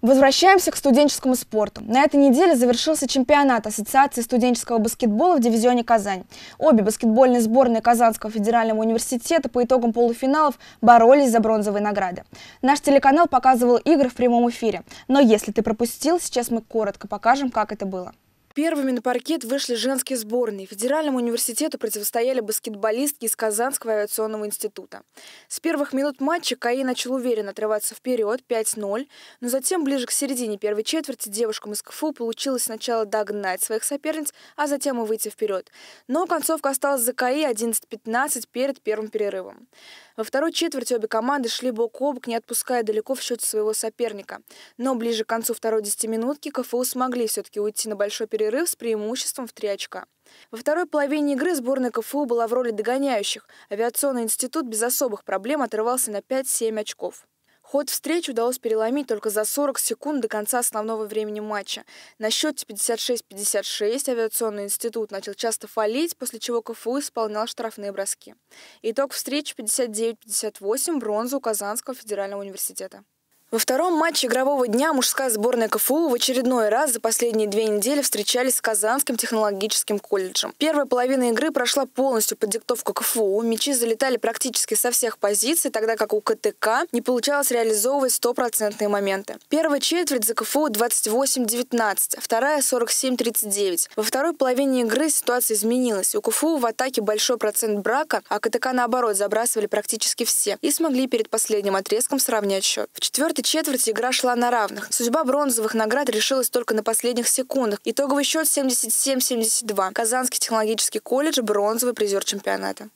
Возвращаемся к студенческому спорту. На этой неделе завершился чемпионат Ассоциации студенческого баскетбола в дивизионе «Казань». Обе баскетбольные сборные Казанского федерального университета по итогам полуфиналов боролись за бронзовые награды. Наш телеканал показывал игры в прямом эфире. Но если ты пропустил, сейчас мы коротко покажем, как это было. Первыми на паркет вышли женские сборные. Федеральному университету противостояли баскетболистки из Казанского авиационного института. С первых минут матча КАИ начал уверенно отрываться вперед 5-0, но затем ближе к середине первой четверти девушкам из КФУ получилось сначала догнать своих соперниц, а затем и выйти вперед. Но концовка осталась за КАИ 11-15 перед первым перерывом. Во второй четверти обе команды шли бок о бок, не отпуская далеко в счете своего соперника. Но ближе к концу второй десятиминутки КФУ смогли все-таки уйти на большой перерыв с преимуществом в три очка. Во второй половине игры сборная КФУ была в роли догоняющих. Авиационный институт без особых проблем отрывался на 5-7 очков. Ход встречи удалось переломить только за 40 секунд до конца основного времени матча. На счете 56-56 авиационный институт начал часто фалить, после чего КФУ исполнял штрафные броски. Итог встречи 59-58 бронзу Казанского федерального университета. Во втором матче игрового дня мужская сборная КФУ в очередной раз за последние две недели встречались с Казанским технологическим колледжем. Первая половина игры прошла полностью под диктовку КФУ. Мячи залетали практически со всех позиций, тогда как у КТК не получалось реализовывать стопроцентные моменты. Первая четверть за КФУ 28-19, вторая 47-39. Во второй половине игры ситуация изменилась. У КФУ в атаке большой процент брака, а КТК наоборот забрасывали практически все и смогли перед последним отрезком сравнять счет. В четвертой четвертой четверти игра шла на равных. Судьба бронзовых наград решилась только на последних секундах. Итоговый счет 77-72. Казанский технологический колледж – бронзовый призер чемпионата.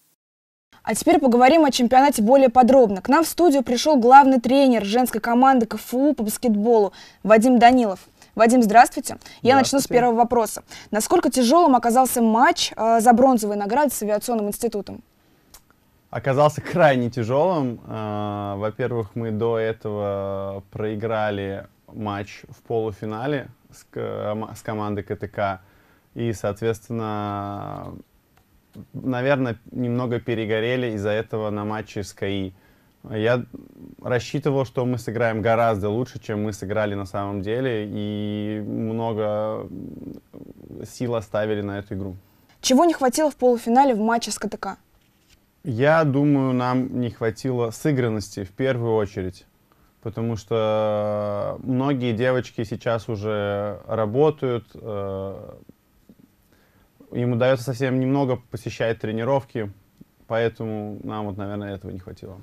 А теперь поговорим о чемпионате более подробно. К нам в студию пришел главный тренер женской команды КФУ по баскетболу Вадим Данилов. Вадим, здравствуйте. Я начну с первого вопроса. Насколько тяжелым оказался матч э, за бронзовые награды с авиационным институтом? Оказался крайне тяжелым. А, во-первых, мы до этого проиграли матч в полуфинале с, командой КТК. И, соответственно, наверное, немного перегорели из-за этого на матче с КАИ. Я рассчитывал, что мы сыграем гораздо лучше, чем мы сыграли на самом деле, и много сил оставили на эту игру. Чего не хватило в полуфинале в матче с КТК? Я думаю, нам не хватило сыгранности в первую очередь. Потому что многие девочки сейчас уже работают, э, им удается совсем немного посещать тренировки, поэтому нам вот, наверное, этого не хватило.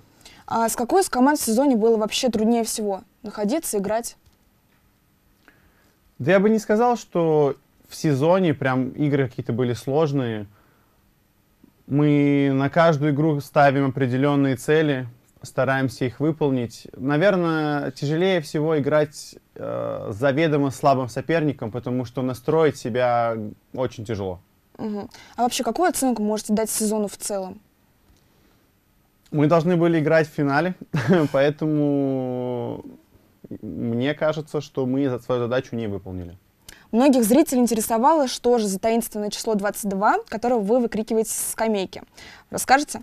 А с какой из команд в сезоне было вообще труднее всего? Находиться, играть? Да я бы не сказал, что в сезоне прям игры какие-то были сложные. Мы на каждую игру ставим определенные цели, стараемся их выполнить. Наверное, тяжелее всего играть э, заведомо слабым соперником, потому что настроить себя очень тяжело. Угу. А вообще, какую оценку можете дать сезону в целом? Мы должны были играть в финале, поэтому мне кажется, что мы свою задачу не выполнили. Многих зрителей интересовало, что же за таинственное число 22, которое вы выкрикиваете с скамейки. Расскажете?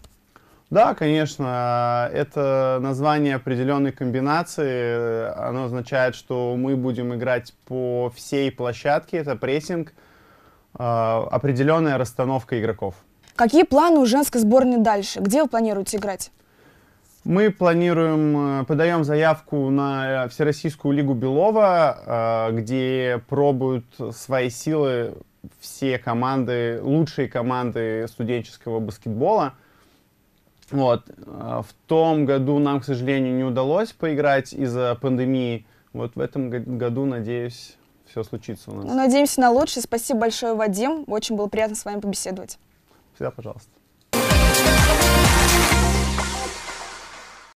Да, конечно. Это название определенной комбинации. Оно означает, что мы будем играть по всей площадке. Это прессинг, а, определенная расстановка игроков. Какие планы у женской сборной дальше? Где вы планируете играть? Мы планируем, э, подаем заявку на Всероссийскую лигу Белова, э, где пробуют свои силы все команды, лучшие команды студенческого баскетбола. Вот. Э, в том году нам, к сожалению, не удалось поиграть из-за пандемии. Вот в этом году, надеюсь, все случится у нас. Ну, надеемся на лучшее. Спасибо большое, Вадим. Очень было приятно с вами побеседовать. Всегда пожалуйста.